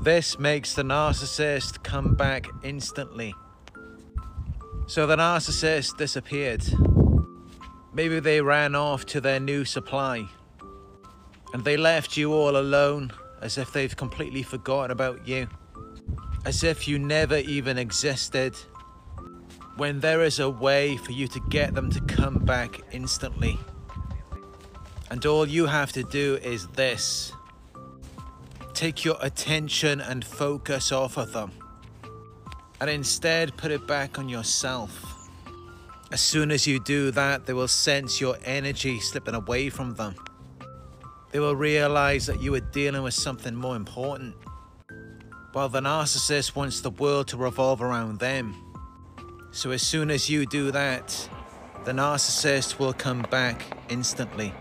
This makes the narcissist come back instantly. So the narcissist disappeared. Maybe they ran off to their new supply. And they left you all alone as if they've completely forgotten about you. As if you never even existed. When there is a way for you to get them to come back instantly. And all you have to do is this take your attention and focus off of them, and instead put it back on yourself. As soon as you do that, they will sense your energy slipping away from them. They will realize that you are dealing with something more important. While the narcissist wants the world to revolve around them. So as soon as you do that, the narcissist will come back instantly.